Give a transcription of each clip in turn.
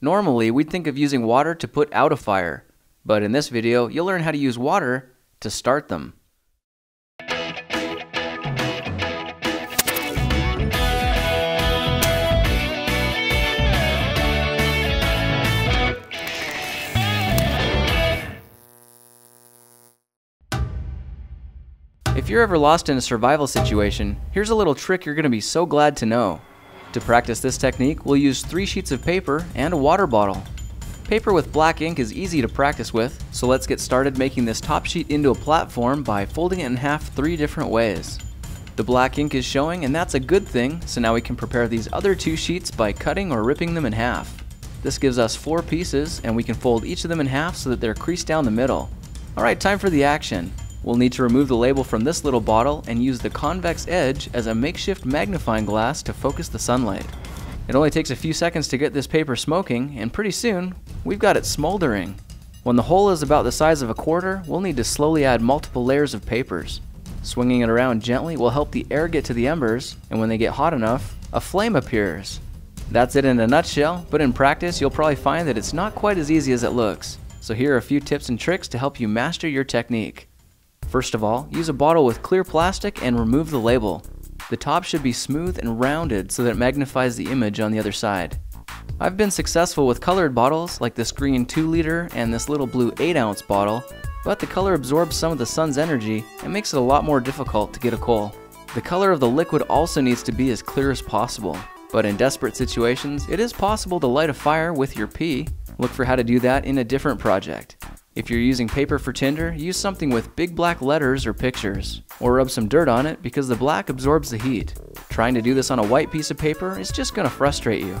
Normally, we'd think of using water to put out a fire, but in this video, you'll learn how to use water to start them. If you're ever lost in a survival situation, here's a little trick you're going to be so glad to know. To practice this technique, we'll use three sheets of paper and a water bottle. Paper with black ink is easy to practice with, so let's get started making this top sheet into a platform by folding it in half three different ways. The black ink is showing and that's a good thing, so now we can prepare these other two sheets by cutting or ripping them in half. This gives us four pieces and we can fold each of them in half so that they're creased down the middle. Alright, time for the action. We'll need to remove the label from this little bottle and use the convex edge as a makeshift magnifying glass to focus the sunlight. It only takes a few seconds to get this paper smoking, and pretty soon, we've got it smoldering. When the hole is about the size of a quarter, we'll need to slowly add multiple layers of papers. Swinging it around gently will help the air get to the embers, and when they get hot enough, a flame appears. That's it in a nutshell, but in practice you'll probably find that it's not quite as easy as it looks. So here are a few tips and tricks to help you master your technique. First of all, use a bottle with clear plastic and remove the label. The top should be smooth and rounded so that it magnifies the image on the other side. I've been successful with colored bottles like this green 2 liter and this little blue 8 ounce bottle, but the color absorbs some of the sun's energy and makes it a lot more difficult to get a coal. The color of the liquid also needs to be as clear as possible, but in desperate situations, it is possible to light a fire with your pee. Look for how to do that in a different project. If you're using paper for tinder, use something with big black letters or pictures, or rub some dirt on it because the black absorbs the heat. Trying to do this on a white piece of paper is just going to frustrate you.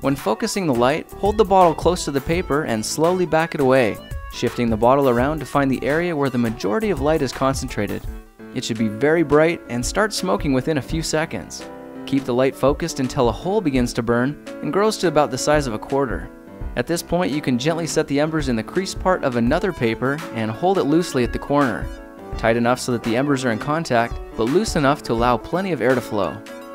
When focusing the light, hold the bottle close to the paper and slowly back it away, shifting the bottle around to find the area where the majority of light is concentrated. It should be very bright and start smoking within a few seconds. Keep the light focused until a hole begins to burn and grows to about the size of a quarter. At this point, you can gently set the embers in the creased part of another paper and hold it loosely at the corner. Tight enough so that the embers are in contact, but loose enough to allow plenty of air to flow.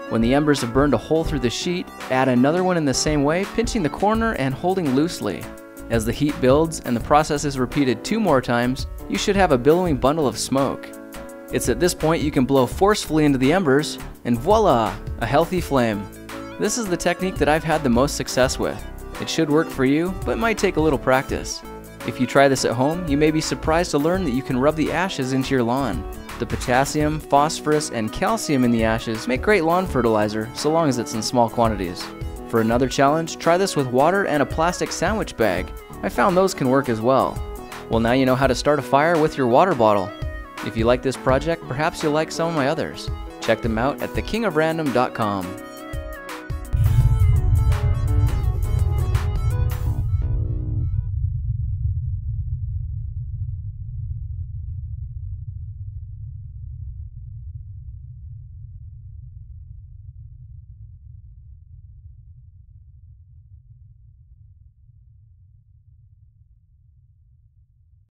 When the embers have burned a hole through the sheet, add another one in the same way, pinching the corner and holding loosely. As the heat builds and the process is repeated two more times, you should have a billowing bundle of smoke. It's at this point you can blow forcefully into the embers, and voila, a healthy flame. This is the technique that I've had the most success with. It should work for you, but might take a little practice. If you try this at home, you may be surprised to learn that you can rub the ashes into your lawn. The potassium, phosphorus, and calcium in the ashes make great lawn fertilizer, so long as it's in small quantities. For another challenge, try this with water and a plastic sandwich bag. I found those can work as well. Well now you know how to start a fire with your water bottle. If you like this project, perhaps you'll like some of my others. Check them out at thekingofrandom.com.